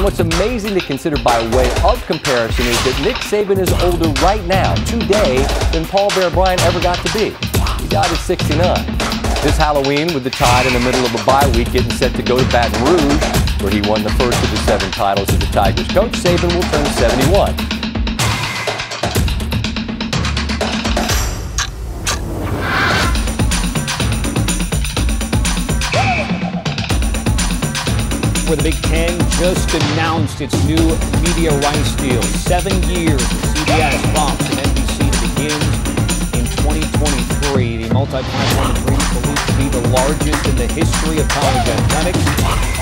And what's amazing to consider by way of comparison is that Nick Saban is older right now, today, than Paul Bear Bryant ever got to be. He died at 69. This Halloween, with the Tide in the middle of a bye week, getting set to go to Baton Rouge, where he won the first of the seven titles as the Tigers coach, Saban will turn 71. Where the Big Ten just announced its new media rights deal. Seven years with CBS, Fox, and NBC begins in 2023. The multi-platform agreement believed to be the largest in the history of college athletics.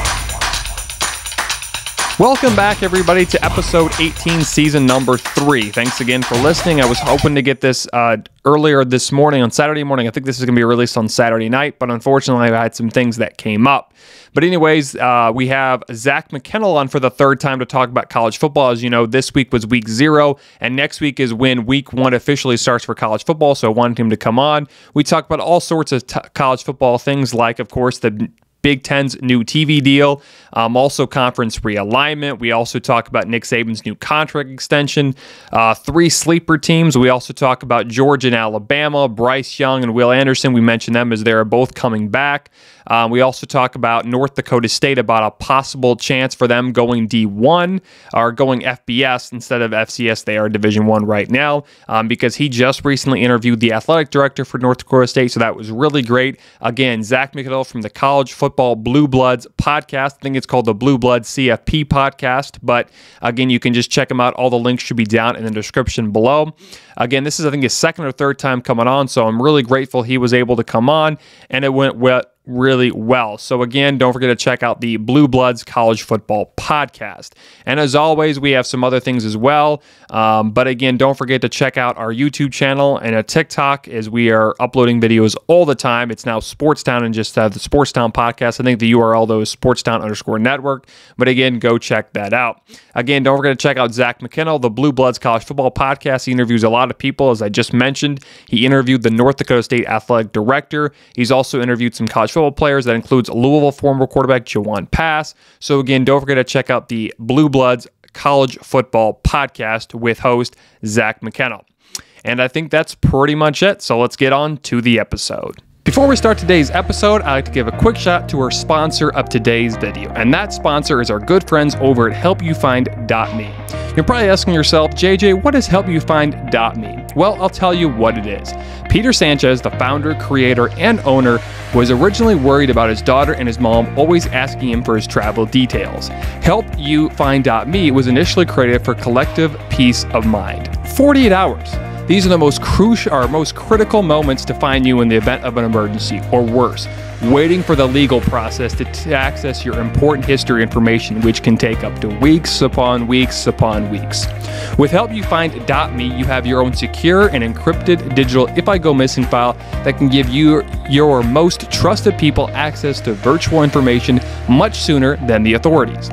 Welcome back, everybody, to episode 18, season number three. Thanks again for listening. I was hoping to get this uh, earlier this morning on Saturday morning. I think this is going to be released on Saturday night, but unfortunately, I had some things that came up. But, anyways, uh, we have Zack McKinnell on for the third time to talk about college football. As you know, this week was week zero, and next week is when week one officially starts for college football. So, I wanted him to come on. We talk about all sorts of college football things, like, of course, the Big Ten's new TV deal, um, also conference realignment. We also talk about Nick Saban's new contract extension, uh, three sleeper teams. We also talk about Georgia and Alabama, Bryce Young and Will Anderson. We mentioned them as they're both coming back. Um, we also talk about North Dakota State about a possible chance for them going D1 or going FBS instead of FCS. They are Division One right now um, because he just recently interviewed the athletic director for North Dakota State, so that was really great. Again, Zack McKinnell from the College Football Blue Bloods podcast. I think it's called the Blue Bloods CFB podcast, but again, you can just check him out. All the links should be down in the description below. Again, this is I think his second or third time coming on, so I'm really grateful he was able to come on, and it went well really well. So, again, don't forget to check out the Blue Bloods College Football Podcast. And as always, we have some other things as well. Um, but again, don't forget to check out our YouTube channel and a TikTok as we are uploading videos all the time. It's now Sportstown and just uh, the Sportstown Podcast. I think the URL, though, is Sportstown underscore network. But again, go check that out. Again, don't forget to check out Zack McKinnell, the Blue Bloods College Football Podcast. He interviews a lot of people, as I just mentioned. He interviewed the North Dakota State Athletic Director. He's also interviewed some college football players. That includes Louisville former quarterback Jawon Pass. So again, don't forget to check out the Blue Bloods College Football Podcast with host Zack McKinnell. And I think that's pretty much it. So let's get on to the episode. Before we start today's episode, I'd like to give a quick shout to our sponsor of today's video, and that sponsor is our good friends over at HelpYouFind.me. You're probably asking yourself, JJ, what is HelpYouFind.me? Well, I'll tell you what it is. Peter Sanchez, the founder, creator, and owner, was originally worried about his daughter and his mom always asking him for his travel details. HelpYouFind.me was initially created for collective peace of mind. 48 hours. These are the most crucial or most critical moments to find you in the event of an emergency, or worse, waiting for the legal process to t- access your important history information, which can take up to weeks upon weeks upon weeks. With Help You Find .me, you have your own secure and encrypted digital if I go missing file that can give you your most trusted people access to virtual information much sooner than the authorities.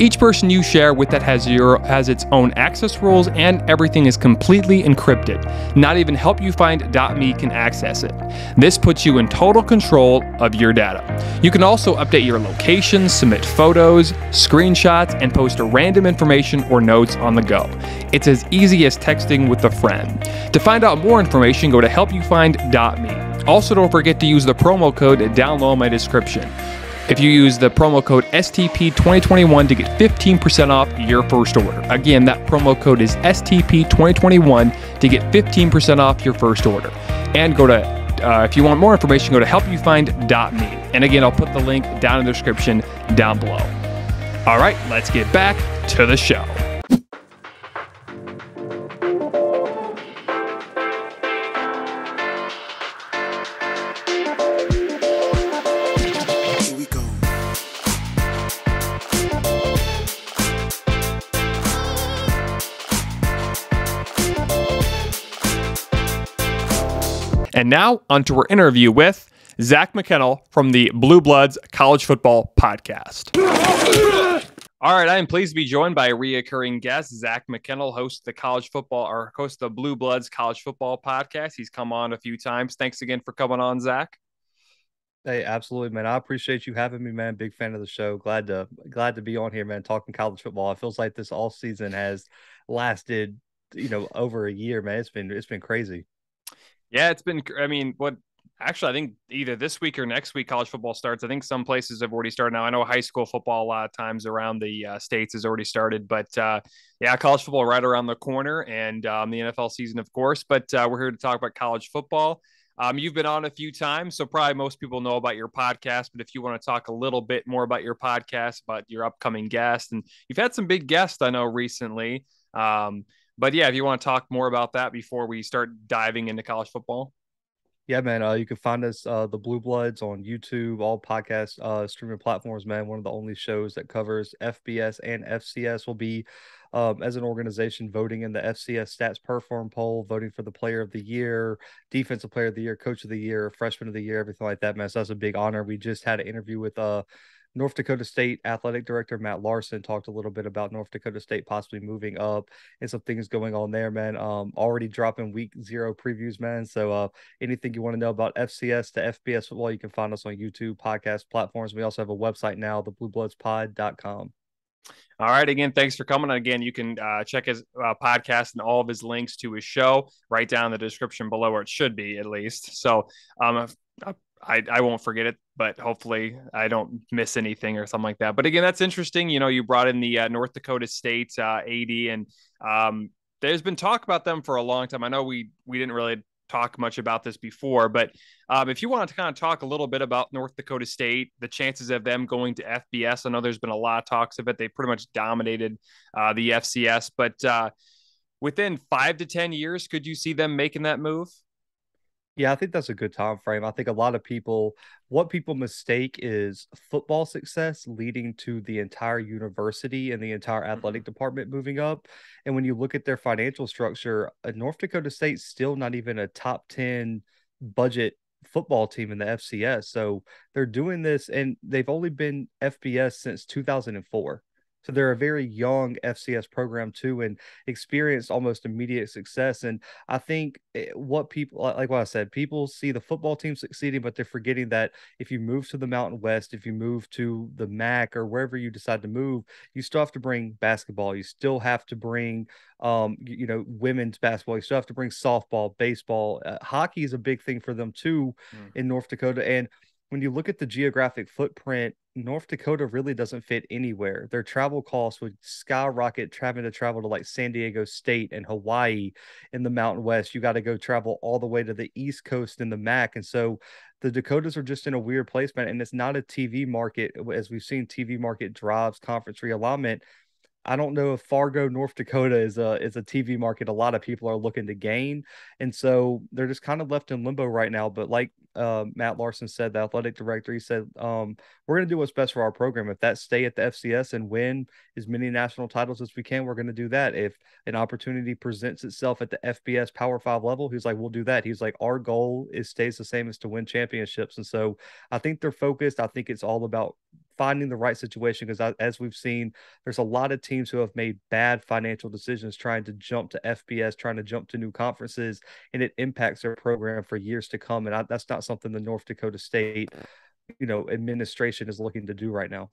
Each person you share with that has your has its own access rules and everything is completely encrypted. Not even help you find .me can access it. This puts you in total control of your data. You can also update your location, submit photos, screenshots, and post random information or notes on the go. It's as easy as texting with a friend. To find out more information, go to helpyoufind.me. Also, don't forget to use the promo code down low in my description if you use the promo code STP2021 to get 15% off your first order. Again, that promo code is STP2021 to get 15% off your first order. And go to, uh, if you want more information, go to helpyoufind.me. And again, I'll put the link down in the description down below. All right, let's get back to the show. And now, onto our interview with Zack McKinnell from the Blue Bloods College Football Podcast. All right, I am pleased to be joined by a reoccurring guest, Zack McKinnell, host of the college football or host the Blue Bloods College Football Podcast. He's come on a few times. Thanks again for coming on, Zack. Hey, absolutely, man. I appreciate you having me, man. Big fan of the show. Glad to glad to be on here, man. Talking college football. It feels like this all season has lasted, you know, over a year, man. It's been it's been crazy. Yeah, it's been. I mean, what actually, I think either this week or next week, college football starts. I think some places have already started now. I know high school football a lot of times around the uh, states has already started, but uh, yeah, college football right around the corner, and um, the NFL season, of course. But uh, we're here to talk about college football. Um, you've been on a few times, so probably most people know about your podcast. But if you want to talk a little bit more about your podcast, about your upcoming guest, and you've had some big guests, I know recently. Um, but yeah, if you want to talk more about that before we start diving into college football. Yeah, man. Uh, you can find us, uh, the Blue Bloods, on YouTube, all podcast uh, streaming platforms. Man, one of the only shows that covers FBS and FCS will be, um, as an organization, voting in the FCS Stats Perform poll, voting for the Player of the Year, Defensive Player of the Year, Coach of the Year, Freshman of the Year, everything like that. Man, so that's a big honor. We just had an interview with uh North Dakota State athletic director Matt Larsen talked a little bit about North Dakota State possibly moving up and some things going on there, man. Um, already dropping week zero previews, man. So, uh, anything you want to know about FCS to FBS football, you can find us on YouTube, podcast platforms. We also have a website now, thebluebloodspod.com. All right. Again, thanks for coming. Again, you can uh, check his uh, podcast and all of his links to his show right down in the description below, where it should be at least. So, um, I, I I won't forget it, but hopefully I don't miss anything or something like that. But again, that's interesting. You know, you brought in the uh, North Dakota State uh, AD, and um, there's been talk about them for a long time. I know we we didn't really talk much about this before, but um, if you want to kind of talk a little bit about North Dakota State, the chances of them going to FBS, I know there's been a lot of talks of it. They pretty much dominated uh, the FCS, but uh, within five to ten years, could you see them making that move? Yeah, I think that's a good time frame. I think a lot of people, what people mistake is football success leading to the entire university and the entire athletic mm-hmm. department moving up. And when you look at their financial structure, uh, North Dakota State's still not even a top 10 budget football team in the FCS. So they're doing this and they've only been FBS since 2004. So they're a very young FCS program too, and experienced almost immediate success. And I think eh, what people like what I said, people see the football team succeeding, but they're forgetting that if you move to the Mountain West, if you move to the MAC or wherever you decide to move, you still have to bring basketball. You still have to bring, um, you know, women's basketball. You still have to bring softball, baseball. Uh, hockey is a big thing for them too mm. in North Dakota, and when you look at the geographic footprint, North Dakota really doesn't fit anywhere. Their travel costs would skyrocket having to travel to like San Diego State and Hawaii in the Mountain West. You got to go travel all the way to the East Coast in the MAC. And so the Dakotas are just in a weird placement. And it's not a TV market, as we've seen TV market drives conference realignment. I don't know if Fargo, North Dakota is a is a TV market a lot of people are looking to gain, and so they're just kind of left in limbo right now. But like uh, Matt Larsen said, the athletic director, he said, um, "We're going to do what's best for our program. If that stay at the FCS and win as many national titles as we can, we're going to do that. If an opportunity presents itself at the FBS Power Five level, he's like, we'll do that. He's like, our goal is stays the same as to win championships, and so I think they're focused. I think it's all about finding the right situation because as we've seen there's a lot of teams who have made bad financial decisions trying to jump to fbs trying to jump to new conferences and it impacts their program for years to come and I, that's not something the north dakota state you know administration is looking to do right now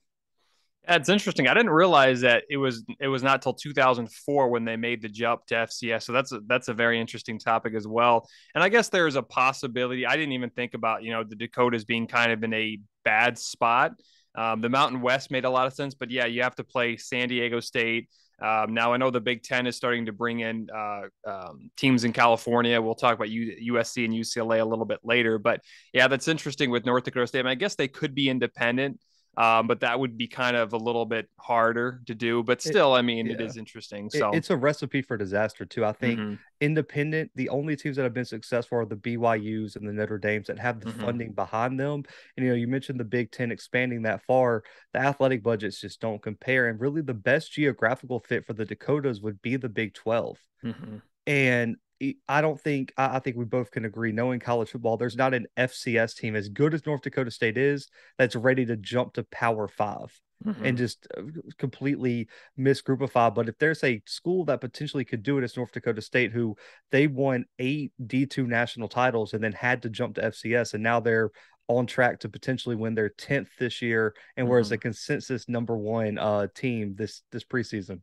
it's interesting. I didn't realize that it was it was not till 2004 when they made the jump to FCS. So that's a, that's a very interesting topic as well. And I guess there's a possibility. I didn't even think about you know the Dakotas being kind of in a bad spot um, the Mountain West made a lot of sense, but yeah, you have to play San Diego State. Um, now I know the Big Ten is starting to bring in uh, um, teams in California. We'll talk about U- USC and UCLA a little bit later, but yeah, that's interesting with North Dakota State. I, mean, I guess they could be independent um, but that would be kind of a little bit harder to do. But still, I mean, yeah. it is interesting. So it's a recipe for disaster too. I think mm-hmm. independent, the only teams that have been successful are the BYU's and the Notre Dames that have the mm-hmm. funding behind them. And you know, you mentioned the Big Ten expanding that far. The athletic budgets just don't compare. And really, the best geographical fit for the Dakotas would be the Big 12. Mm-hmm. And I don't think I think we both can agree. Knowing college football, there's not an FCS team as good as North Dakota State is that's ready to jump to Power 5 mm-hmm. and just uh, completely miss Group of Five. But if there's a school that potentially could do it, it's North Dakota State, who they won eight D2 national titles and then had to jump to FCS, and now they're on track to potentially win their 10th this year and mm-hmm. whereas a consensus number one uh, team this this preseason.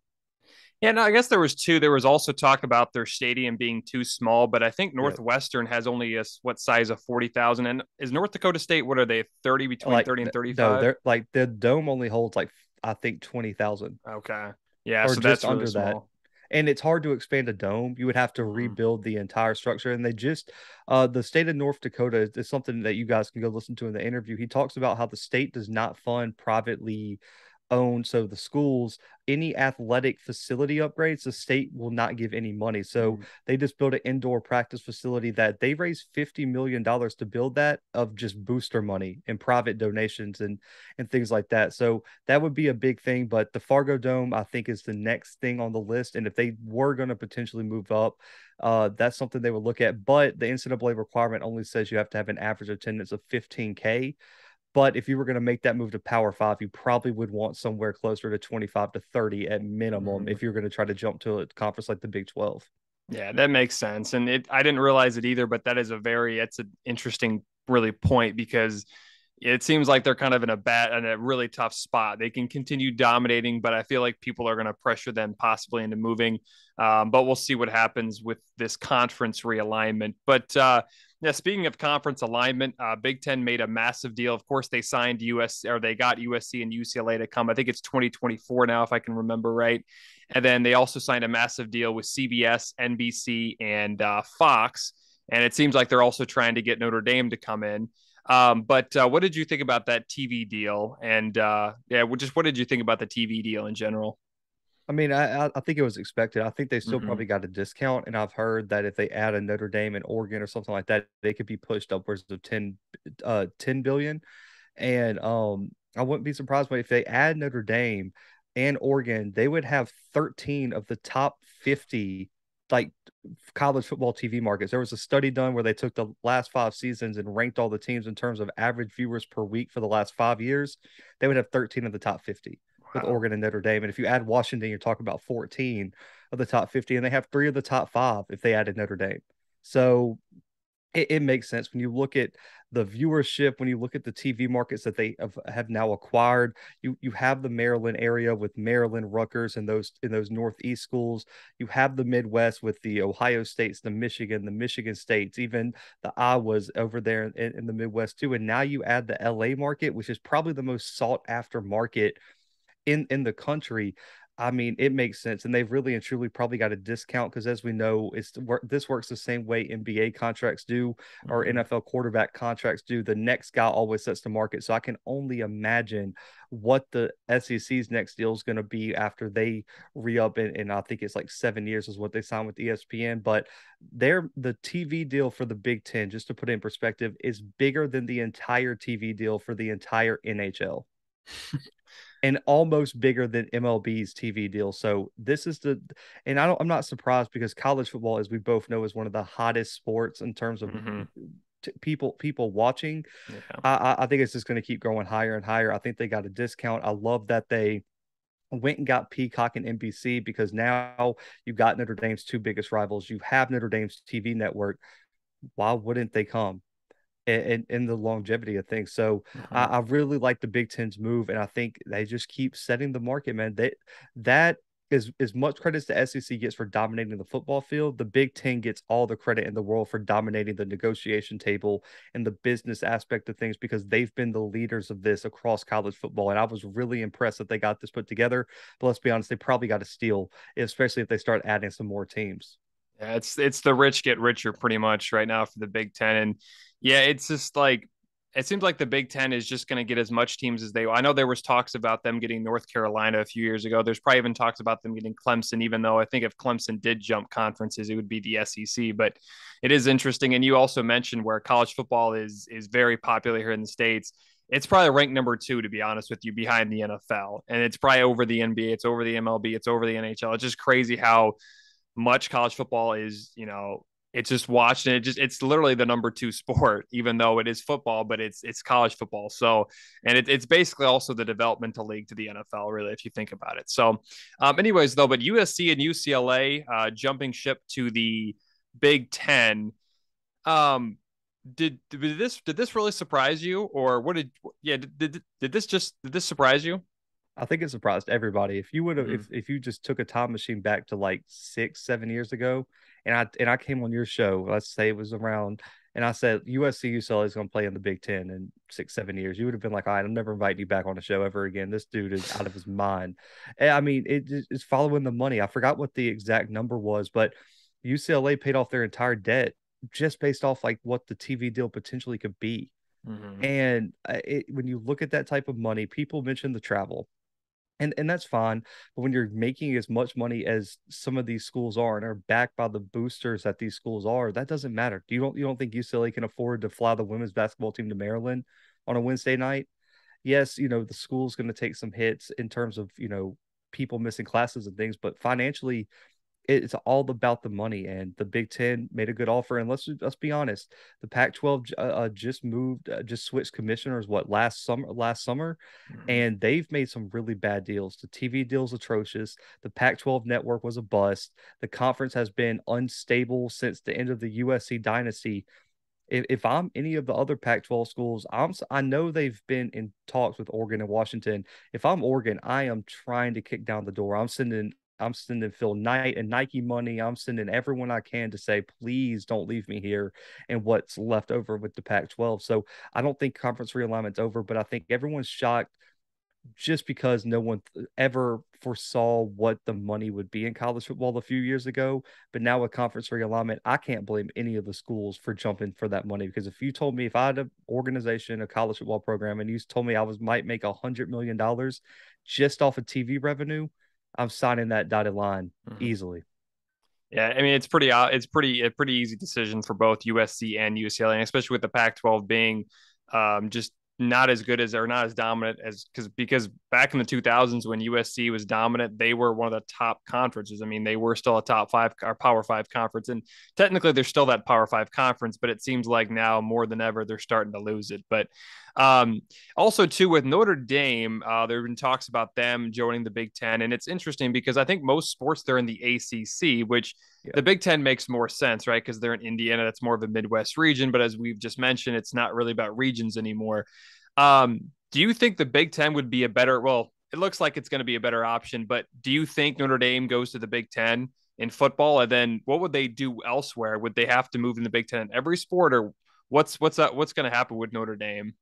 Yeah, no, I guess there was two. There was also talk about their stadium being too small, but I think Northwestern yep. has only a what size of forty thousand, and is North Dakota State? What are they? Thirty between like, thirty and thirty five. No, they're like the dome only holds like I think twenty thousand. Okay, yeah, or so just under really that. And it's hard to expand a dome. You would have to mm-hmm. rebuild the entire structure. And they just, uh, the state of North Dakota is something that you guys can go listen to in the interview. He talks about how the state does not fund privately owned so the schools any athletic facility upgrades the state will not give any money. So mm. they just built an indoor practice facility that they raised 50 million dollars to build that of just booster money and private donations and and things like that. So that would be a big thing but the fargo dome i think is the next thing on the list. And if they were going to potentially move up uh, that's something they would look at. But the ncaa requirement only says you have to have an average attendance of 15k but if you were going to make that move to Power Five, you probably would want somewhere closer to 25 to 30 at minimum mm-hmm. if you're going to try to jump to a conference like the Big 12. Yeah, that makes sense. And it I didn't realize it either, but that is a very it's an interesting really point because it seems like they're kind of in a bad and a really tough spot. They can continue dominating, but I feel like people are going to pressure them possibly into moving. Um, but we'll see what happens with this conference realignment. But uh, yeah, speaking of conference alignment, uh, Big Ten made a massive deal. Of course, they signed US or they got USC and UCLA to come. I think it's 2024 now, if I can remember right. And then they also signed a massive deal with CBS, NBC, and uh, Fox. And it seems like they're also trying to get Notre Dame to come in. Um, but uh, what did you think about that TV deal? And uh, yeah, just what did you think about the TV deal in general? I mean, I I think it was expected. I think they still mm-hmm. probably got a discount, and I've heard that if they add a Notre Dame and Oregon or something like that, they could be pushed upwards of 10, uh, 10 billion. And um, I wouldn't be surprised if they add Notre Dame and Oregon, they would have 13 of the top 50 like college football TV markets. There was a study done where they took the last five seasons and ranked all the teams in terms of average viewers per week for the last five years. They would have 13 of the top 50 with Oregon and Notre Dame. And if you add Washington, you're talking about 14 of the top 50, and they have three of the top five if they added Notre Dame. So it, it makes sense when you look at the viewership, when you look at the TV markets that they have, have now acquired. You you have the Maryland area with Maryland, Rutgers, and those in those Northeast schools. You have the Midwest with the Ohio States, the Michigan, the Michigan States, even the Iowas over there in, in the Midwest too. And now you add the LA market, which is probably the most sought after market in in the country I mean, it makes sense, and they've really and truly probably got a discount because, as we know, it's this works the same way NBA contracts do or mm-hmm. NFL quarterback contracts do. The next guy always sets the market, so I can only imagine what the SEC's next deal is going to be after they re up, and, and I think it's like seven years is what they signed with ESPN. But they're the TV deal for the Big Ten, just to put it in perspective, is bigger than the entire TV deal for the entire NHL. and almost bigger than MLB's TV deal. So this is the, and I don't, I'm not surprised because college football, as we both know, is one of the hottest sports in terms of mm-hmm. t- people people watching. Yeah. I, I think it's just going to keep growing higher and higher. I think they got a discount. I love that they went and got Peacock and NBC because now you've got Notre Dame's two biggest rivals. You have Notre Dame's TV network. Why wouldn't they come? In, in the longevity of things. So mm-hmm. I, I, really like the Big Ten's move, and I think they just keep setting the market, man. That that is as much credit as the SEC gets for dominating the football field. The Big Ten gets all the credit in the world for dominating the negotiation table and the business aspect of things because they've been the leaders of this across college football. And I was really impressed that they got this put together. But let's be honest, they probably got to steal, especially if they start adding some more teams. Yeah, it's it's the rich get richer pretty much right now for the Big Ten, and yeah, it's just like it seems like the Big Ten is just going to get as much teams as they. I know there was talks about them getting North Carolina a few years ago. There's probably even talks about them getting Clemson, even though I think if Clemson did jump conferences, it would be the SEC. But it is interesting, and you also mentioned where college football is is very popular here in the states. It's probably ranked number two, to be honest with you, behind the NFL, and it's probably over the NBA, it's over the MLB, it's over the NHL. It's just crazy how much college football is, you know, it's just watching it just it's literally the number two sport even though it is football but it's it's college football so and it, it's basically also the developmental league to the nfl really if you think about it so um anyways though but usc and ucla uh jumping ship to the big ten um did did this did this really surprise you, or what did yeah did did, did this just did this surprise you? I think it surprised everybody. If you would have, mm-hmm. if, if you just took a time machine back to like six, seven years ago, and I and I came on your show, let's say it was around, and I said USC UCLA is going to play in the Big Ten in six, seven years, you would have been like, all right, I'm never inviting you back on the show ever again. This dude is out of his mind. And I mean, it is following the money. I forgot what the exact number was, but UCLA paid off their entire debt just based off like what the TV deal potentially could be. Mm-hmm. And uh, it, when you look at that type of money, people mention the travel and and that's fine but when you're making as much money as some of these schools are and are backed by the boosters that these schools are that doesn't matter. You don't you don't think ucla can afford to fly the women's basketball team to maryland on a wednesday night? Yes you know the school's going to take some hits in terms of you know people missing classes and things but financially it's all about the money and the big 10 made a good offer and let's let's be honest the pac 12 uh, uh, just moved uh, just switched commissioners what last summer last summer mm-hmm. and they've made some really bad deals the tv deals atrocious the pac 12 network was a bust the conference has been unstable since the end of the usc dynasty if, if I'm any of the other Pac-12 schools, I'm I know they've been in talks with Oregon and Washington. If I'm Oregon, I am trying to kick down the door. I'm sending I'm sending Phil Knight and Nike money. I'm sending everyone I can to say, please don't leave me here and what's left over with the Pac 12. So I don't think conference realignment's over, but I think everyone's shocked just because no one ever foresaw what the money would be in college football a few years ago. But now with conference realignment, I can't blame any of the schools for jumping for that money because if you told me if I had an organization, a college football program, and you told me I was might make a hundred million dollars just off of TV revenue, I'm signing that dotted line mm-hmm. easily. Yeah, I mean it's pretty uh, it's pretty a pretty easy decision for both USC and UCLA, and especially with the Pac-12 being um, just not as good as or not as dominant as because because back in the 2000s when USC was dominant, they were one of the top conferences. I mean, they were still a top five or Power Five conference, and technically they're still that Power Five conference. But it seems like now more than ever they're starting to lose it. But um, also too with Notre Dame, uh, there have been talks about them joining the Big Ten, and it's interesting because I think most sports they're in the ACC, which yeah. the Big Ten makes more sense, right? Because they're in Indiana, that's more of a Midwest region. But as we've just mentioned, it's not really about regions anymore. Um, do you think the Big Ten would be a better? Well, it looks like it's going to be a better option, but do you think Notre Dame goes to the Big Ten in football, and then what would they do elsewhere? Would they have to move in the Big Ten in every sport, or what's what's that? What's going to happen with Notre Dame?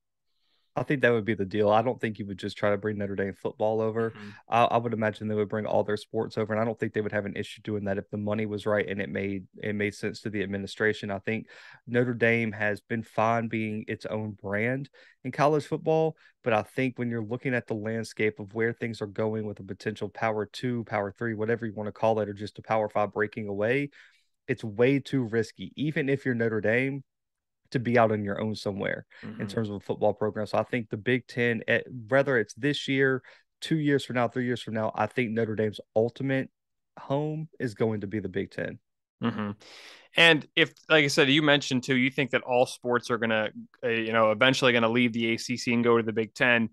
I think that would be the deal. I don't think you would just try to bring Notre Dame football over. Mm-hmm. I, I, would imagine they would bring all their sports over, and I don't think they would have an issue doing that if the money was right and it made it made sense to the administration. I think Notre Dame has been fine being its own brand in college football, but I think when you're looking at the landscape of where things are going with a potential Power Two, Power Three, whatever you want to call it, or just a Power Five breaking away, it's way too risky. Even if you're Notre Dame, to be out on your own somewhere mm-hmm. in terms of a football program. So I think the Big Ten, eh, whether it's this year, two years from now, three years from now, I think Notre Dame's ultimate home is going to be the Big 10 mm-hmm. And if, like I said, you mentioned too, you think that all sports are going to, uh, you know, eventually going to leave the ACC and go to the Big Ten.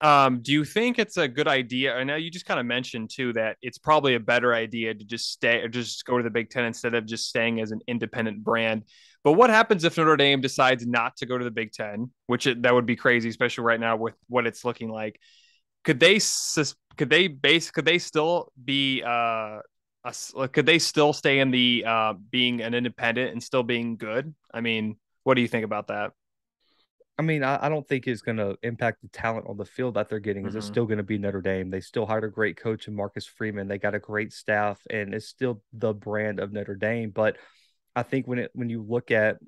Um, do you think it's a good idea? I know you just kind of mentioned too that it's probably a better idea to just stay or just go to the Big Ten instead of just staying as an independent brand. But what happens if Notre Dame decides not to go to the Big Ten, which it, that would be crazy, especially right now with what it's looking like? Could they could they base could they still be uh a, could they still stay in the uh being an independent and still being good? I mean, what do you think about that? I mean, I, I don't think it's going to impact the talent on the field that they're getting. Mm-hmm. Is it's still going to be Notre Dame? They still hired a great coach in Marcus Freeman. They got a great staff, and it's still the brand of Notre Dame. But I think when it when you look at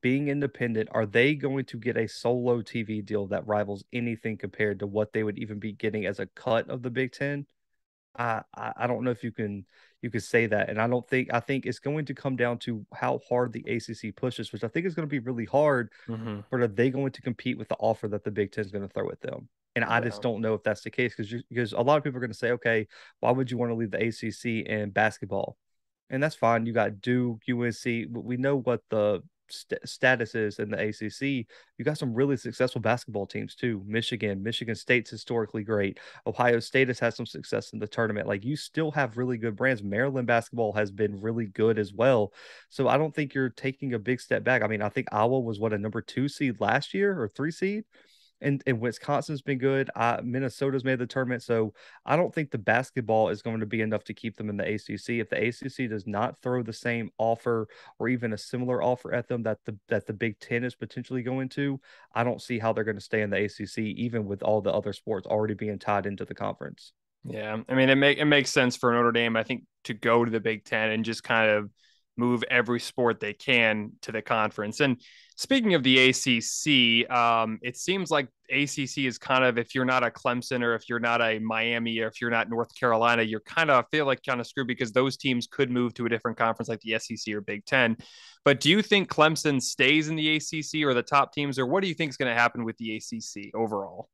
being independent, are they going to get a solo TV deal that rivals anything compared to what they would even be getting as a cut of the Big Ten? I, I don't know if you can you could say that, and I don't think I think it's going to come down to how hard the ACC pushes, which I think is going to be really hard. Mm-hmm. But are they going to compete with the offer that the Big Ten is going to throw at them? And I just don't know if that's the case because because a lot of people are going to say, okay, why would you want to leave the ACC in basketball? And that's fine. You got Duke, UNC. We know what the st- statuses in the ACC, you got some really successful basketball teams too. Michigan, Michigan State's historically great. Ohio State has had some success in the tournament. Like you still have really good brands. Maryland basketball has been really good as well. So I don't think you're taking a big step back. I mean, I think Iowa was what a number two seed last year or three seed and, and Wisconsin's been good. Minnesota's made the tournament, so I don't think the basketball is going to be enough to keep them in the ACC. If the ACC does not throw the same offer or even a similar offer at them that the that the Big Ten is potentially going to, I don't see how they're going to stay in the ACC, even with all the other sports already being tied into the conference. Yeah, I mean it make it makes sense for Notre Dame, I think, to go to the Big Ten and just kind of move every sport they can to the conference. And speaking of the ACC, um, it seems like ACC is kind of if you're not a Clemson or if you're not a Miami or if you're not North Carolina, you're kind of feel like kind of screwed because those teams could move to a different conference like the SEC or Big Ten. But do you think Clemson stays in the ACC or the top teams, or what do you think is going to happen with the ACC overall?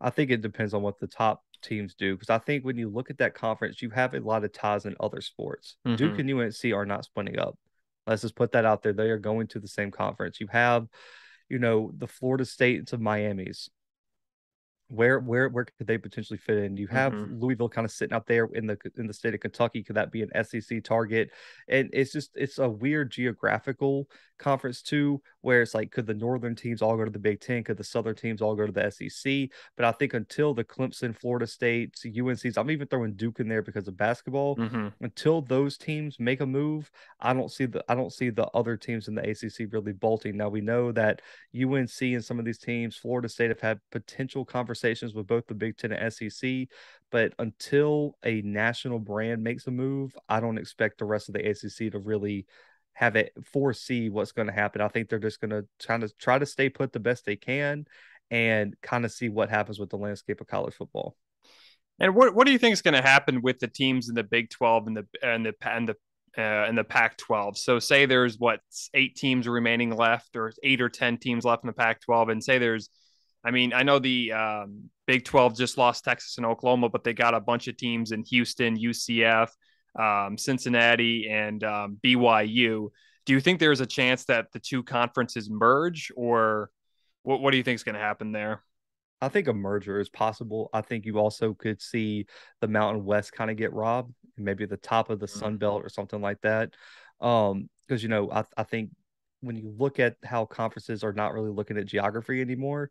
I think it depends on what the top teams do because I think when you look at that conference, you have a lot of ties in other sports. Mm-hmm. Duke and UNC are not splitting up. Let's just put that out there. They are going to the same conference. You have, you know, the Florida States of Miami's where where where could they potentially fit in? You have mm-hmm. Louisville kind of sitting out there in the in the state of Kentucky. Could that be an SEC target? And it's just it's a weird geographical conference too, where it's like could the northern teams all go to the Big Ten? Could the southern teams all go to the SEC? But I think until the Clemson, Florida State, UNC's, I'm even throwing Duke in there because of basketball. Mm-hmm. Until those teams make a move, I don't see the I don't see the other teams in the ACC really bolting. Now we know that UNC and some of these teams, Florida State, have had potential conversations conversations with both the Big Ten and SEC. But until a national brand makes a move, I don't expect the rest of the ACC to really have it foresee what's going to happen. I think they're just going to kind of try to stay put the best they can and kind of see what happens with the landscape of college football. And what what do you think is going to happen with the teams in the Big Twelve and the and the and the uh, the Pac-12. So say there's what eight teams remaining left, or eight or ten teams left in the Pac-12, and say there's I mean, I know the um, Big 12 just lost Texas and Oklahoma, but they got a bunch of teams in Houston, UCF, um, Cincinnati, and um, BYU. Do you think there's a chance that the two conferences merge, or what, what do you think is going to happen there? I think a merger is possible. I think you also could see the Mountain West kind of get robbed, maybe the top of the Sun mm-hmm. Belt or something like that. Um, because you know, I, I think when you look at how conferences are not really looking at geography anymore,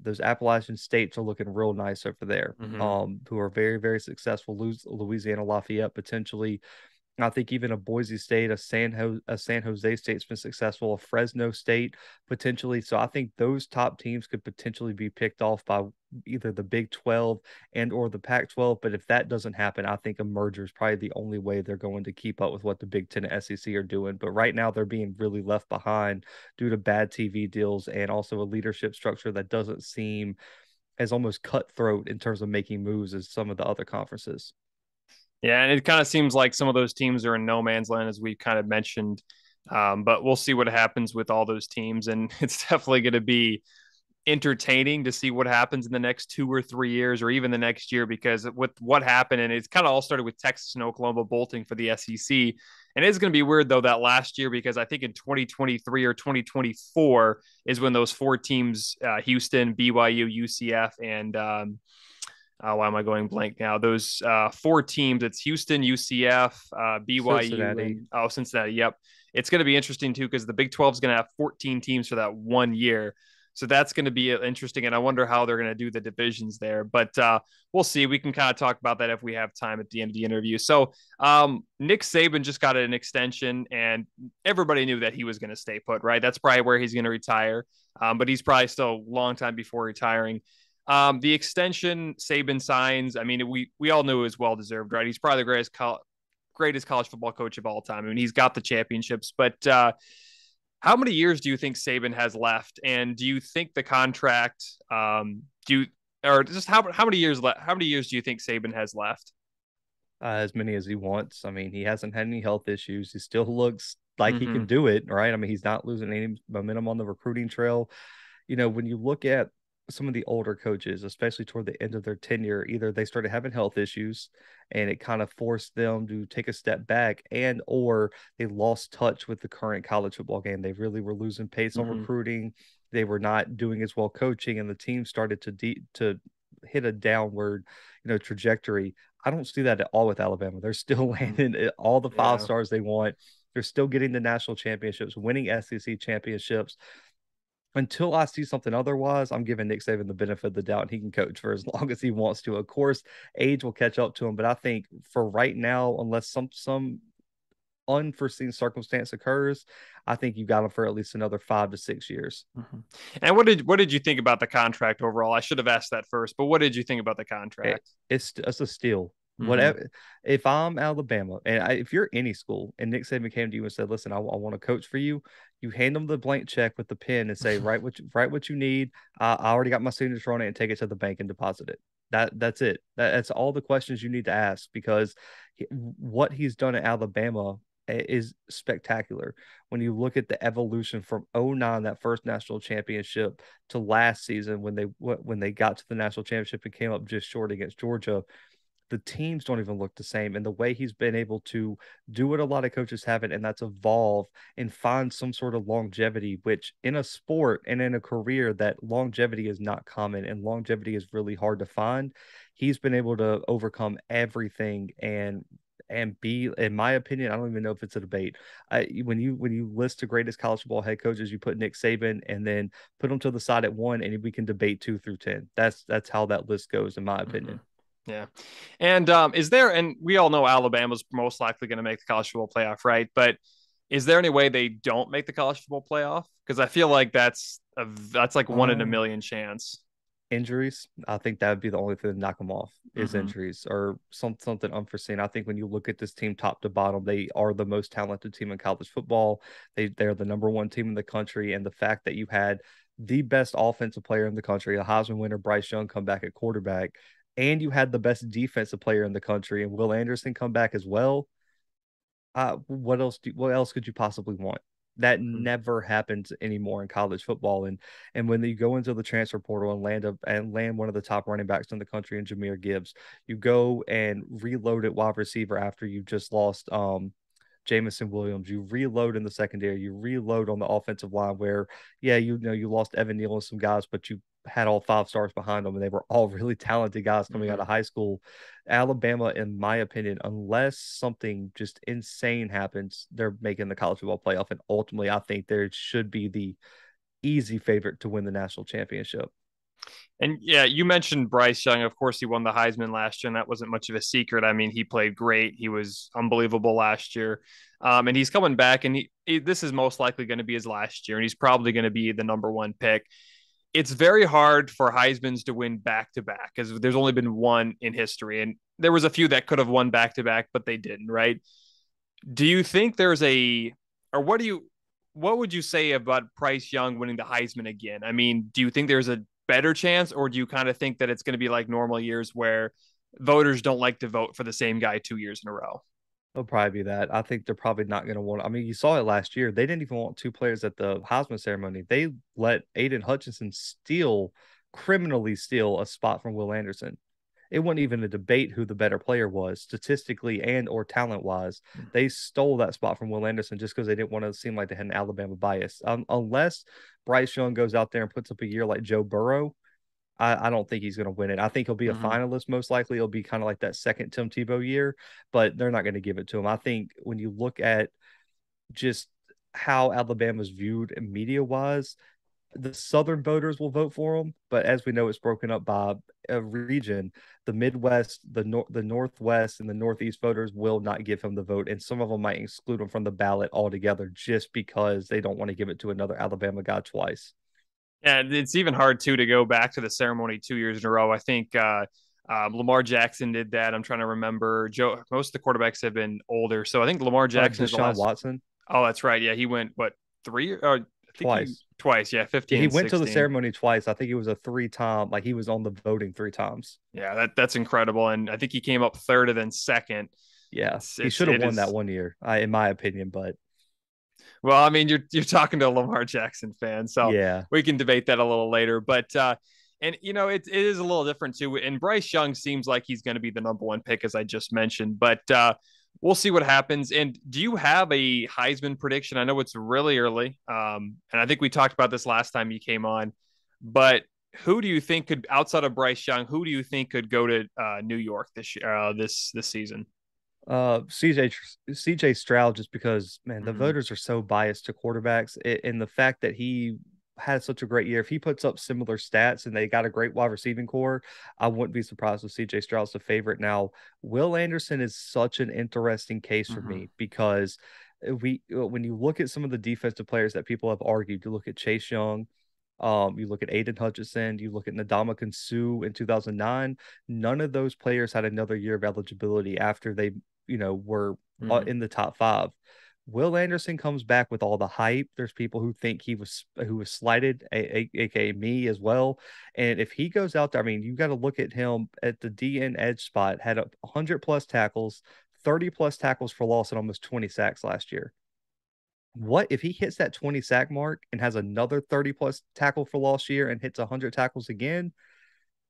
those Appalachian states are looking real nice over there. Mm-hmm. Um, who are very very successful. Louisiana Lafayette potentially I think even a Boise State, a San, Ho- a San Jose State's been successful, a Fresno State potentially. So I think those top teams could potentially be picked off by either the Big 12 and or the Pac 12. But if that doesn't happen, I think a merger is probably the only way they're going to keep up with what the Big 10 and SEC are doing. But right now they're being really left behind due to bad TV deals and also a leadership structure that doesn't seem as almost cutthroat in terms of making moves as some of the other conferences. Yeah, and it kind of seems like some of those teams are in no man's land, as we kind of mentioned. Um, but we'll see what happens with all those teams, and it's definitely going to be entertaining to see what happens in the next two or three years, or even the next year, because with what happened, and it's kind of all started with Texas and Oklahoma bolting for the SEC. And it's going to be weird though that last year because I think in 2023 or 2024 is when those four teams, uh, Houston, BYU, UCF, and um, uh, why am I going blank now? Those uh, four teams. It's Houston, UCF, uh, BYU, Cincinnati. And, oh Cincinnati. Yep. It's going to be interesting too because the Big 12 is going to have 14 teams for that one year. So that's going to be uh, interesting, and I wonder how they're going to do the divisions there. But uh, we'll see. We can kind of talk about that if we have time at the end of the interview. So um, Nick Saban just got an extension, and everybody knew that he was going to stay put. Right? That's probably where he's going to retire. Um, but he's probably still a long time before retiring. Um, the extension Saban signs, I mean, we we all knew it was well deserved, right? He's probably the greatest greatest college football coach of all time. I mean, he's got the championships, but uh, how many years do you think Saban has left? And do you think the contract, um, do you, or just how how many years left? How many years do you think Saban has left? Uh, as many as he wants. I mean, he hasn't had any health issues. He still looks like mm-hmm. he can mm-hmm. do it, right? I mean, he's not losing any momentum on the recruiting trail. You know, when you look at some of the older coaches, especially toward the end of their tenure, either they started having health issues and it kind of forced them to take a step back and or they lost touch with the current college football game. They really were losing pace on Mhm. recruiting. They were not doing as well coaching and the team started to de- to hit a downward, you know, trajectory. I don't see that at all with Alabama. They're still landing all the five Yeah. stars they want. They're still getting the national championships, winning SEC championships until I see something otherwise, I'm giving Nick Saban the benefit of the doubt and he can coach for as long as he wants to. Of course, age will catch up to him, but I think for right now, unless some some unforeseen circumstance occurs, I think you got him for at least another five to six years. Mhm. And what did what did you think about the contract overall? I should have asked that first, but what did you think about the contract? It's it's a steal. Mhm. Whatever. If I'm Alabama, and I, if you're any school, and Nick Saban came to you and said, "Listen, I, I want to coach for you," you hand them the blank check with the pen and say, "Write what you, write what you need. I, I already got my signature on it, and take it to the bank and deposit it." That that's it. That, that's all the questions you need to ask because he, what he's done at Alabama is spectacular. When you look at the evolution from 09, that first national championship, to last season when they when they got to the national championship and came up just short against Georgia the teams don't even look the same. And the way he's been able to do what a lot of coaches haven't, and that's evolve and find some sort of longevity, which in a sport and in a career that longevity is not common and longevity is really hard to find. He's been able to overcome everything and and be, in my opinion, I don't even know if it's a debate. I, when you when you list the greatest college football head coaches, you put Nick Saban and then put him to the side at one, and we can debate two through ten. That's that's how that list goes, in my opinion. Yeah. And um, is there, and we all know Alabama's most likely going to make the college football playoff, right? But is there any way they don't make the college football playoff? Because I feel like that's a, that's like one in a Um, million chance. injuries. I think that would be the only thing to knock them off is Mhm. injuries or some something unforeseen. I think when you look at this team top to bottom, they are the most talented team in college football. They they're the number one team in the country, and the fact that you had the best offensive player in the country, a Heisman winner Bryce Young, come back at quarterback, and you had the best defensive player in the country, and Will Anderson come back as well. Uh, what else do what else could you possibly want? That Mhm. never happens anymore in college football, and and when you go into the transfer portal and land up and land one of the top running backs in the country in Jahmyr Gibbs, you go and reload at wide receiver after you just lost um Jameson Williams. You reload in the secondary. You reload on the offensive line where, yeah, you know, you lost Evan Neal and some guys, but you had all five stars behind them, and they were all really talented guys coming out of high school. Alabama, in my opinion, unless something just insane happens, they're making the college football playoff. And ultimately, I think there should be the easy favorite to win the national championship. And yeah, you mentioned Bryce Young. Of course, he won the Heisman last year, and that wasn't much of a secret. I mean, he played great. He was unbelievable last year. Um, and he's coming back, and he, he this is most likely going to be his last year, and he's probably going to be the number one pick. It's very hard for Heisman's to win back to back because there's only been one in history, and there was a few that could have won back to back, but they didn't. Right? Do you think there's a, or what do you, what would you say about Bryce Young winning the Heisman again? I mean, do you think there's a better chance, or do you kind of think that it's going to be like normal years where voters don't like to vote for the same guy two years in a row? It'll probably be that. I think they're probably not going to want. I mean, you saw it last year. They didn't even want two players at the Heisman ceremony. They let Aidan Hutchinson steal, criminally steal a spot from Will Anderson. It wasn't even a debate who the better player was, statistically and or talent wise. They stole that spot from Will Anderson just because they didn't want to seem like they had an Alabama bias. Um, unless Bryce Young goes out there and puts up a year like Joe Burrow, I, I don't think he's going to win it. I think he'll be a Mhm. finalist most likely. It'll be kind of like that second Tim Tebow year, but they're not going to give it to him. I think when you look at just how Alabama's viewed media wise, the Southern voters will vote for him, but as we know, it's broken up by a region. The Midwest, the nor- the Northwest, and the Northeast voters will not give him the vote, and some of them might exclude him from the ballot altogether just because they don't want to give it to another Alabama guy twice. And it's even hard too to go back to the ceremony two years in a row. I think uh, um, Lamar Jackson did that. I'm trying to remember. Joe, most of the quarterbacks have been older, so I think Lamar Jackson Uh, is the last. Watson Oh, that's right. Yeah, he went what three or I think he- Twice. twice, yeah, Yeah, fifteen. he went to the ceremony twice. I think it was a three time, like he was on the voting three times. Yeah, that that's incredible, and I think he came up third and then second. Yeah, It's- he should have won is- that one year, in my opinion. But Well, I mean, you're you're talking to a Lamar Jackson fan, so yeah, we can debate that a little later. But uh, And you know, it, it is a little different too. And Bryce Young seems like he's going to be the number one pick, as I just mentioned. But uh, we'll see what happens. And do you have a Heisman prediction? I know it's really early, um, and I think we talked about this last time you came on. But who do you think could, outside of Bryce Young, who do you think could go to uh, New York this uh, this this season? Uh, CJ CJ Stroud, just because man, the mm-hmm. voters are so biased to quarterbacks, and the fact that he had such a great year. If he puts up similar stats and they got a great wide receiving core, I wouldn't be surprised if CJ Stroud's the favorite. Now, Will Anderson is such an interesting case for mm-hmm. me because we when you look at some of the defensive players that people have argued, you look at Chase Young, um, you look at Aidan Hutchinson, you look at Ndamukong Suh in 2009. None of those players had another year of eligibility after they, you know, were uh, mm-hmm. in the top five. Will Anderson comes back with all the hype. There's people who think he was who was slighted, aka me as well. And if he goes out there, I mean, you got to look at him at the DN edge spot. Had a 100 plus tackles, 30 plus tackles for loss, and almost 20 sacks last year. What if he hits that 20 sack mark and has another 30 plus tackle for loss year and hits 100 tackles again?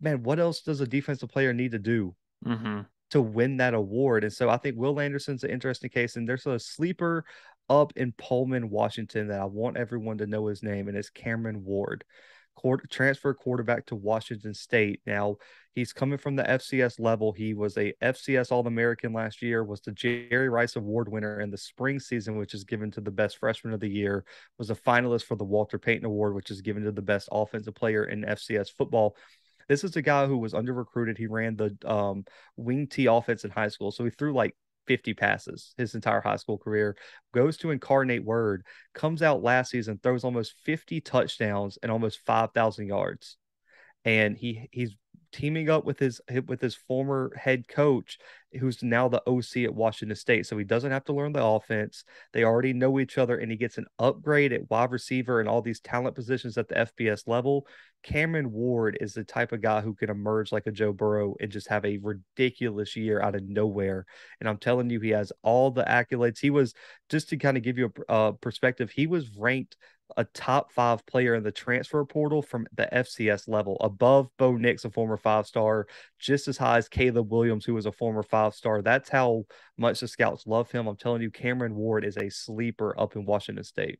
Man, what else does a defensive player need to do? Mm-hmm to win that award. And so I think Will Anderson's an interesting case. And there's a sleeper up in Pullman, Washington that I want everyone to know his name, and it's Cameron Ward. Transfer quarterback to Washington State. Now he's coming from the FCS level. He was a FCS All American last year. Was the Jerry Rice Award winner in the spring season, which is given to the best freshman of the year. Was a finalist for the Walter Payton Award, which is given to the best offensive player in FCS football. This is a guy who was under recruited. He ran the um, wing T offense in high school, so he threw like 50 passes his entire high school career. Goes to Incarnate Word, comes out last season, throws almost 50 touchdowns and almost 5,000 yards. And he he's teaming up with his with his former head coach who's now the OC at Washington State. So he doesn't have to learn the offense. They already know each other and he gets an upgrade at wide receiver and all these talent positions at the FBS level. Cameron Ward is the type of guy who can emerge like a Joe Burrow and just have a ridiculous year out of nowhere. And I'm telling you, he has all the accolades. He was just to kind of give you a uh, perspective, he was ranked a top five player in the transfer portal from the FCS level, above Bo Nix, a former five star, just as high as Caleb Williams, who was a former five star. That's how much the scouts love him. I'm telling you, Cameron Ward is a sleeper up in Washington State.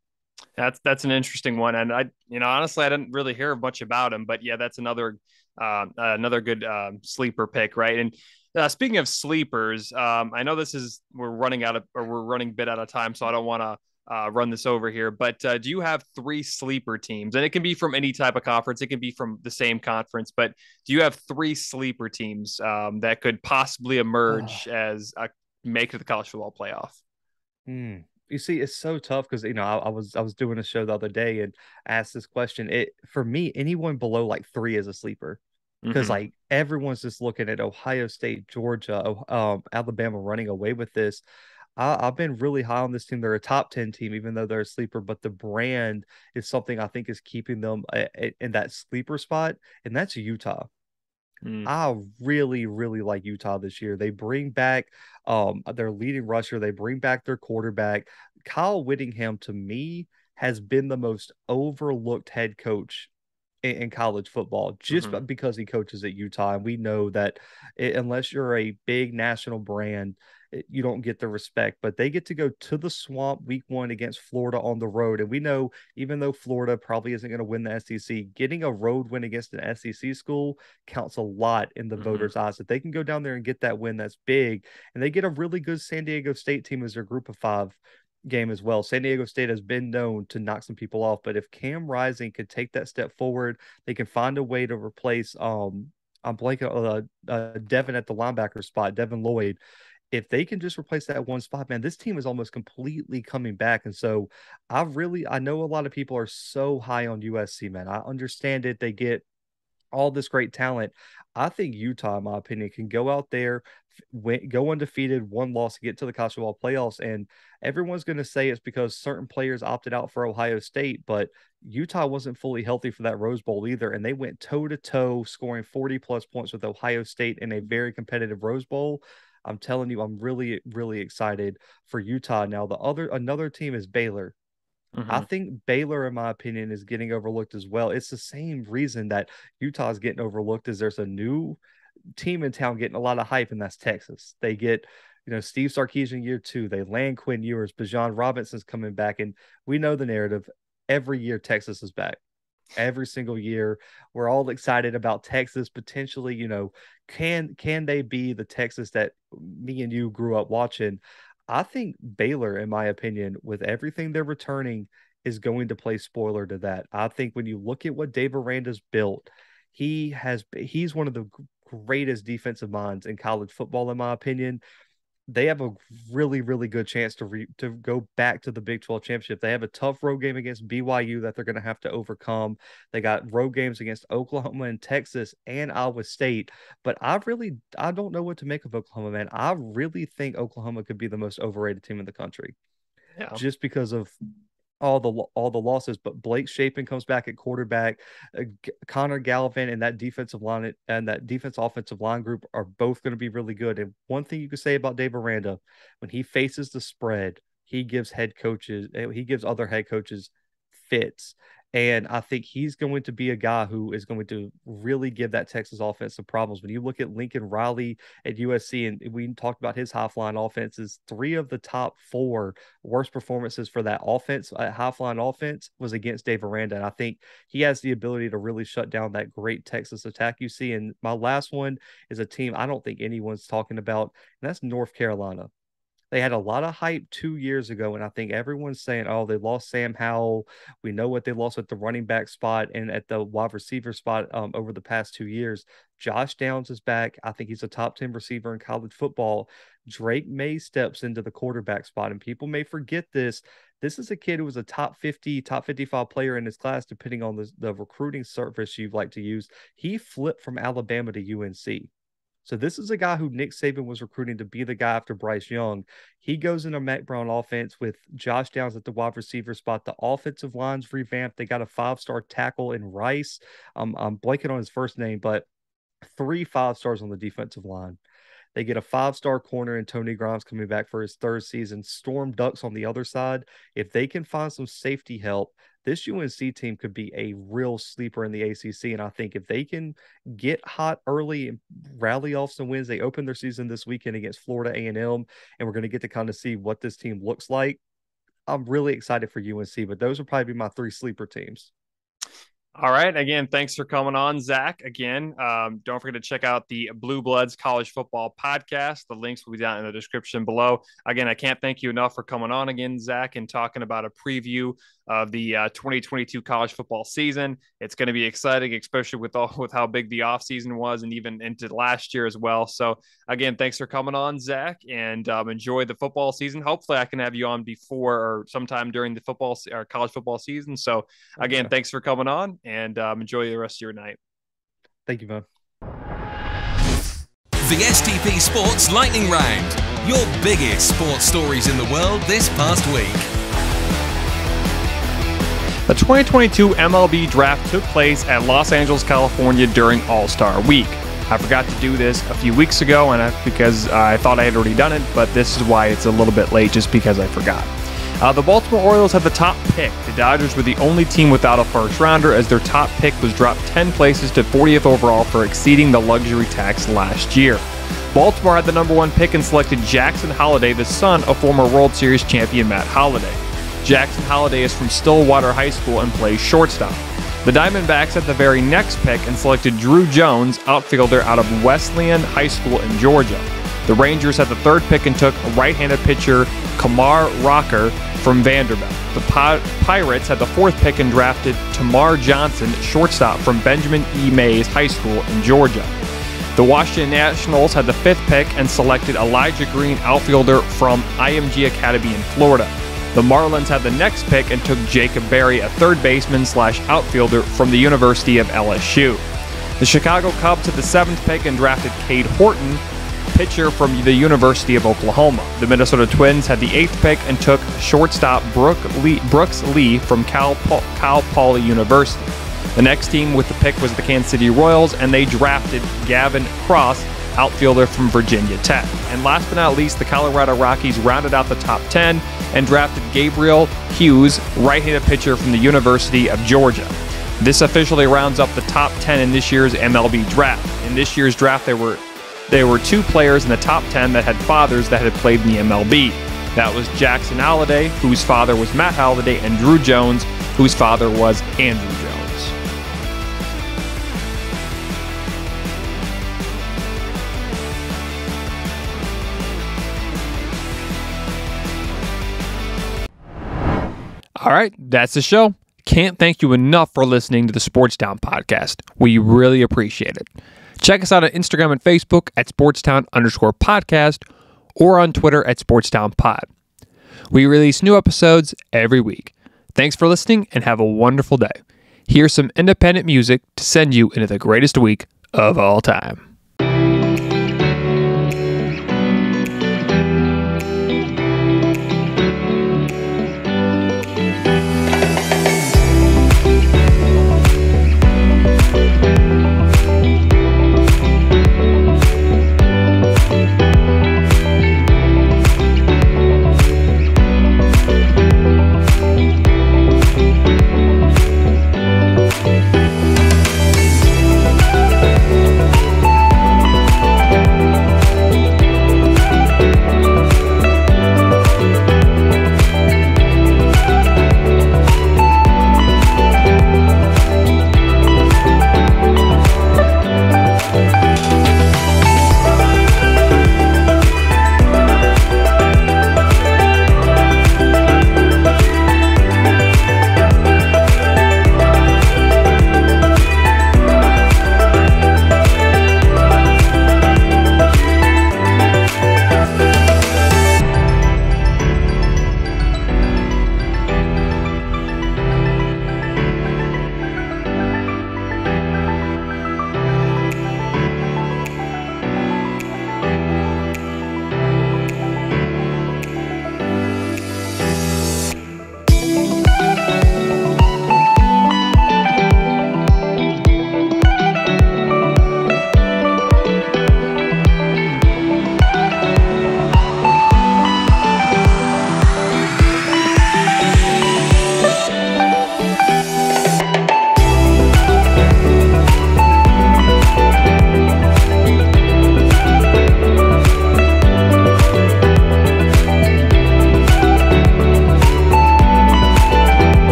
That's that's an interesting one, and I, you know, honestly, I didn't really hear much about him, but yeah, that's another uh, another good uh, sleeper pick, right? And uh, speaking of sleepers, um, I know this is we're running out of or we're running bit out of time, so I don't want to uh, run this over here. But uh, do you have three sleeper teams? And it can be from any type of conference. It can be from the same conference. But do you have three sleeper teams um, that could possibly emerge oh. as a make to the college football playoff? Hmm. You see, it's so tough because you know I, I, was I was doing a show the other day and asked this question. It for me, anyone below like three is a sleeper because mm-hmm. like everyone's just looking at Ohio State, Georgia, um, Alabama running away with this. I, have been really high on this team. They're a top 10 team, even though they're a sleeper, but the brand is something I think is keeping them in that sleeper spot, and that's Utah. Mm. I really, really like Utah this year. They bring back um, their leading rusher, they bring back their quarterback. Kyle Whittingham, to me, has been the most overlooked head coach in, in college football just mm-hmm. because he coaches at Utah. And we know that it, unless you're a big national brand, you don't get the respect, but they get to go to the swamp week one against Florida on the road. And we know, even though Florida probably isn't going to win the SEC, getting a road win against an SEC school counts a lot in the mm-hmm. voters' eyes. If they can go down there and get that win, that's big. And they get a really good San Diego State team as their group of five game as well. San Diego State has been known to knock some people off, but if Cam Rising could take that step forward, they can find a way to replace um I'm blanking uh, uh Devin at the linebacker spot, Devin Lloyd if they can just replace that one spot, man, this team is almost completely coming back. And so I really, I know a lot of people are so high on USC, man. I understand it. They get all this great talent. I think Utah, in my opinion, can go out there, go undefeated, one loss, get to the college football playoffs, and everyone's going to say it's because certain players opted out for Ohio State, but Utah wasn't fully healthy for that Rose Bowl either, and they went toe to toe, scoring 40 plus points with Ohio State in a very competitive Rose Bowl. I'm telling you, I'm really, really excited for Utah. Now, the other another team is Baylor. Mm-hmm. I think Baylor, in my opinion, is getting overlooked as well. It's the same reason that Utah is getting overlooked. Is there's a new team in town getting a lot of hype, and that's Texas. They get you know, Steve Sarkisian year two. They land Quinn Ewers, Bijan Robinson's coming back, and we know the narrative. Every year, Texas is back. Every single year, we're all excited about Texas potentially. You know, can can they be the Texas that me and you grew up watching? I think Baylor, in my opinion, with everything they're returning, is going to play spoiler to that. I think when you look at what Dave Aranda's built, he has he's one of the greatest defensive minds in college football, in my opinion they have a really really good chance to re- to go back to the Big 12 championship. They have a tough road game against BYU that they're going to have to overcome. They got road games against Oklahoma and Texas and Iowa State, but I really I don't know what to make of Oklahoma, man. I really think Oklahoma could be the most overrated team in the country. Yeah. Just because of all the all the losses, but Blake Shapen comes back at quarterback. Uh, Connor Galvin and that defensive line and that defense offensive line group are both going to be really good. And one thing you can say about Dave Aranda, when he faces the spread, he gives head coaches, eh, he gives other head coaches fits. And I think he's going to be a guy who is going to really give that Texas offense some problems. When you look at Lincoln Riley at USC, and we talked about his half line offenses, three of the top four worst performances for that offense, uh, half line offense, was against Dave Aranda. And I think he has the ability to really shut down that great Texas attack you see. And my last one is a team I don't think anyone's talking about, and that's North Carolina. They had a lot of hype two years ago, and I think everyone's saying, "Oh, they lost Sam Howell. We know what they lost at the running back spot and at the wide receiver spot um, over the past two years." Josh Downs is back. I think he's a top ten receiver in college football. Drake Maye steps into the quarterback spot, and people may forget this. This is a kid who was a top 50, top 55 player in his class, depending on the, the recruiting service you'd like to use. He flipped from Alabama to UNC. So this is a guy who Nick Saban was recruiting to be the guy after Bryce Young. He goes in a Mack Brown offense with Josh Downs at the wide receiver spot. The offensive line's revamped. They got a five-star tackle in Rice. Um, I'm blanking on his first name, but three five stars on the defensive line. They get a five star corner and Tony Grimes coming back for his third season. Storm Ducks on the other side. If they can find some safety help, this UNC team could be a real sleeper in the ACC. And I think if they can get hot early and rally off some wins, they open their season this weekend against Florida A&M, and we're going to get to kind of see what this team looks like. I'm really excited for UNC, but those would probably be my three sleeper teams. All right. Again, thanks for coming on, Zack. Again, um, don't forget to check out the Blue Bloods College Football Podcast. The links will be down in the description below. Again, I can't thank you enough for coming on again, Zack, and talking about a preview of the uh, 2022 college football season. It's going to be exciting, especially with all with how big the offseason was and even into last year as well. So again, thanks for coming on, Zack, and um, enjoy the football season. Hopefully, I can have you on before or sometime during the football or college football season. So again, okay. thanks for coming on, and um, enjoy the rest of your night. Thank you, man. The STP Sports Lightning Round. Your biggest sports stories in the world this past week. The 2022 MLB draft took place at Los Angeles, California during All Star Week. I forgot to do this a few weeks ago, and I, because I thought I had already done it, but this is why it's a little bit late, just because I forgot. Uh, the Baltimore Orioles had the top pick. The Dodgers were the only team without a first rounder, as their top pick was dropped 10 places to 40th overall for exceeding the luxury tax last year. Baltimore had the number one pick and selected Jackson Holliday, the son of former World Series champion Matt Holliday. Jackson Holliday is from Stillwater High School and plays shortstop. The Diamondbacks had the very next pick and selected Drew Jones, outfielder out of Wesleyan High School in Georgia. The Rangers had the third pick and took right handed pitcher Kumar Rocker from Vanderbilt. The Pirates had the fourth pick and drafted Termarr Johnson, shortstop from Benjamin E. Mays High School in Georgia. The Washington Nationals had the fifth pick and selected Elijah Green, outfielder from IMG Academy in Florida. The Marlins had the next pick and took Jacob Berry, a third baseman slash outfielder from the University of LSU. The Chicago Cubs had the seventh pick and drafted Cade Horton, pitcher from the University of Oklahoma. The Minnesota Twins had the eighth pick and took shortstop Brooke Lee, Brooks Lee from Cal, Cal Poly University. The next team with the pick was the Kansas City Royals, and they drafted Gavin Cross, outfielder from Virginia Tech. And last but not least, the Colorado Rockies rounded out the top 10 and drafted Gabriel Hughes, right handed pitcher from the University of Georgia. This officially rounds up the top 10 in this year's MLB draft. In this year's draft, there were there were two players in the top 10 that had fathers that had played in the MLB. That was Jackson Holliday, whose father was Matt Holliday, and Drew Jones, whose father was Andruw Jones. All right, that's the show. Can't thank you enough for listening to the Sports Town podcast. We really appreciate it. Check us out on Instagram and Facebook at Sportstown underscore podcast or on Twitter at Sportstown Pod. We release new episodes every week. Thanks for listening and have a wonderful day. Here's some independent music to send you into the greatest week of all time.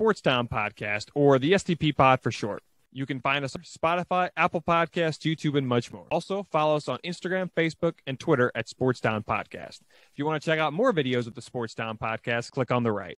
Sports Town podcast, or the STP Pod for short. You can find us on Spotify, Apple Podcasts, YouTube, and much more. Also, follow us on Instagram, Facebook, and Twitter at Sports Town Podcast. If you want to check out more videos of the Sports Town Podcast, click on the right.